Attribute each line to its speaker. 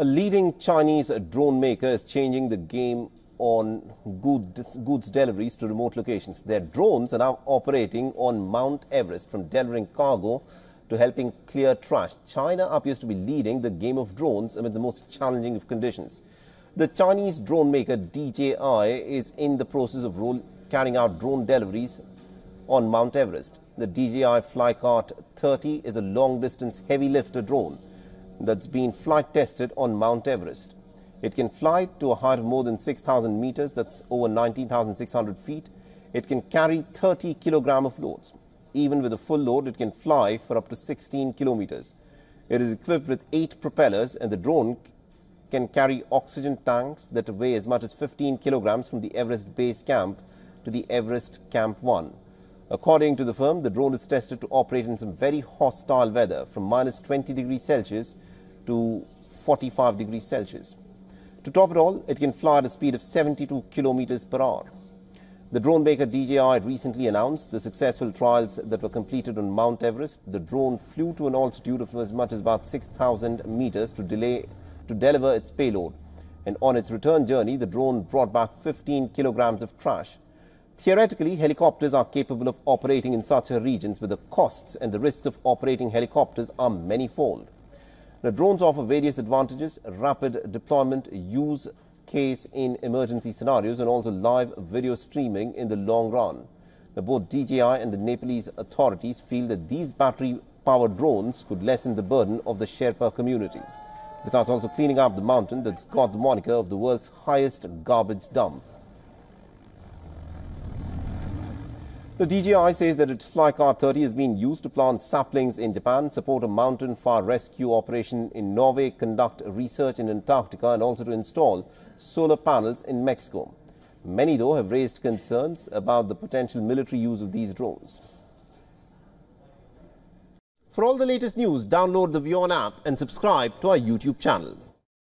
Speaker 1: A leading Chinese drone maker is changing the game on goods, goods deliveries to remote locations. Their drones are now operating on Mount Everest from delivering cargo to helping clear trash. China appears to be leading the game of drones amid the most challenging of conditions. The Chinese drone maker DJI is in the process of roll, carrying out drone deliveries on Mount Everest. The DJI Flycart 30 is a long-distance heavy lifter drone that's been flight tested on Mount Everest. It can fly to a height of more than 6,000 meters, that's over 19,600 feet. It can carry 30 kilogram of loads. Even with a full load, it can fly for up to 16 kilometers. It is equipped with eight propellers and the drone can carry oxygen tanks that weigh as much as 15 kilograms from the Everest base camp to the Everest Camp 1. According to the firm, the drone is tested to operate in some very hostile weather from minus 20 degrees Celsius to 45 degrees Celsius. To top it all, it can fly at a speed of 72 kilometers per hour. The drone maker DJI recently announced the successful trials that were completed on Mount Everest. The drone flew to an altitude of as much as about 6,000 meters to, delay, to deliver its payload. And on its return journey, the drone brought back 15 kilograms of trash. Theoretically, helicopters are capable of operating in such regions, but the costs and the risks of operating helicopters are manifold. Now, drones offer various advantages, rapid deployment, use case in emergency scenarios and also live video streaming in the long run. Now, both DJI and the Nepalese authorities feel that these battery-powered drones could lessen the burden of the Sherpa community. Besides also cleaning up the mountain that's got the moniker of the world's highest garbage dump. The DJI says that its Flycart 30 is being used to plant saplings in Japan, support a mountain fire rescue operation in Norway, conduct research in Antarctica and also to install solar panels in Mexico. Many, though, have raised concerns about the potential military use of these drones. For all the latest news, download the WION app and subscribe to our YouTube channel.